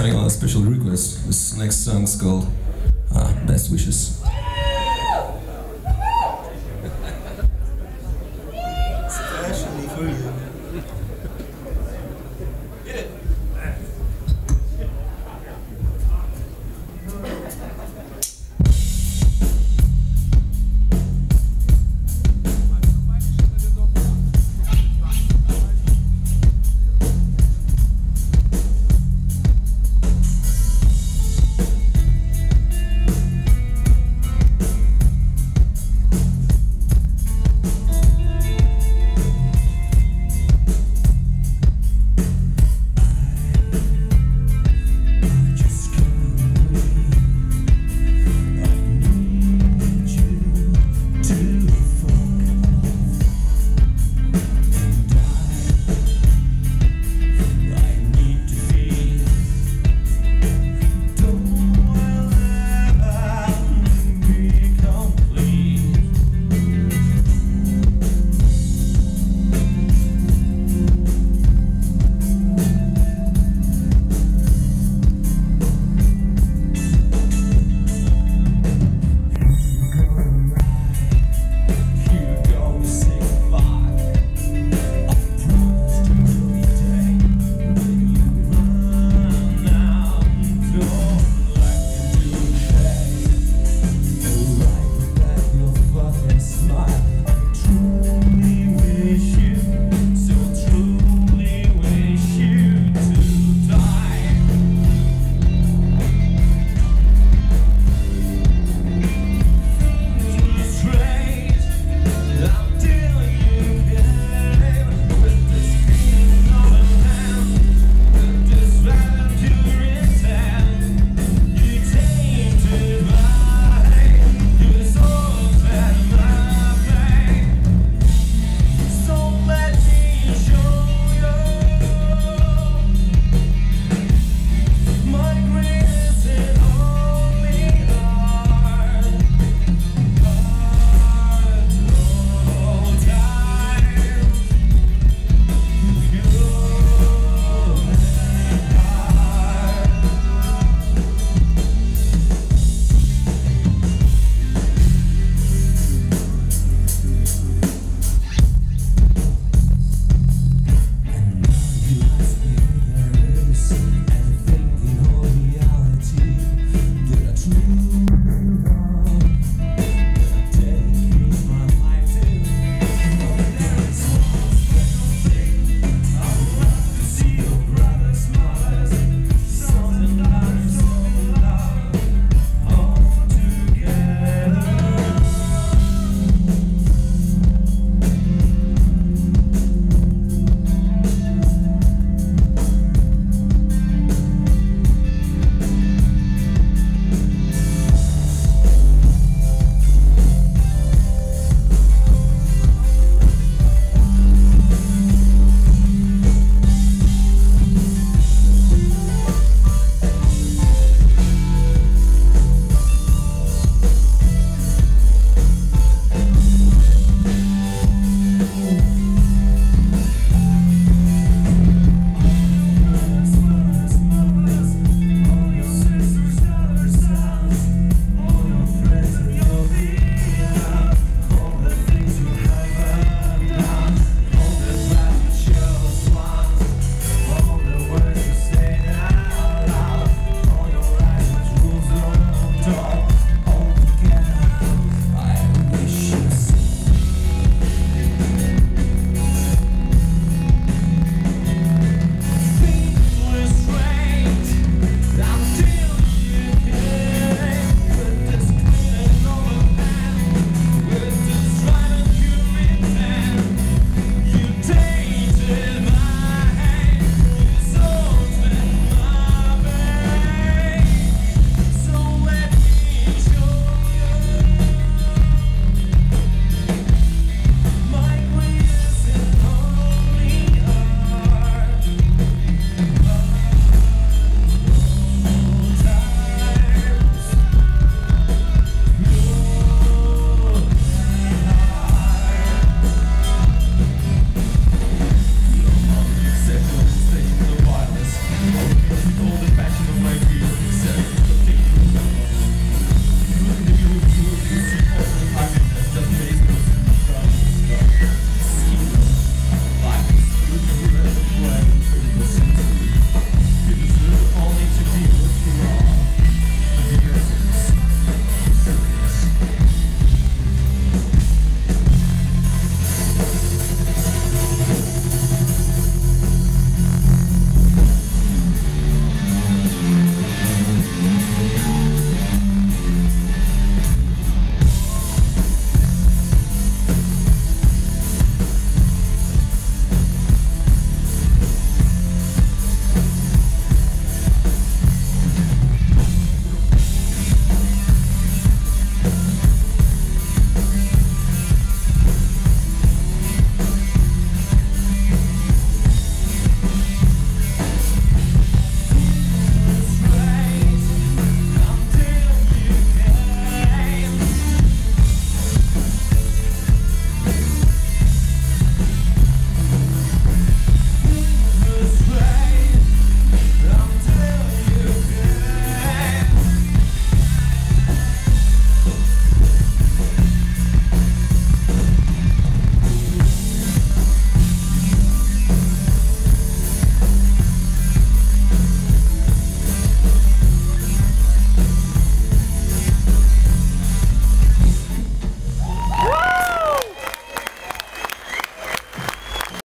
having a special request. This next song is called uh, Best Wishes.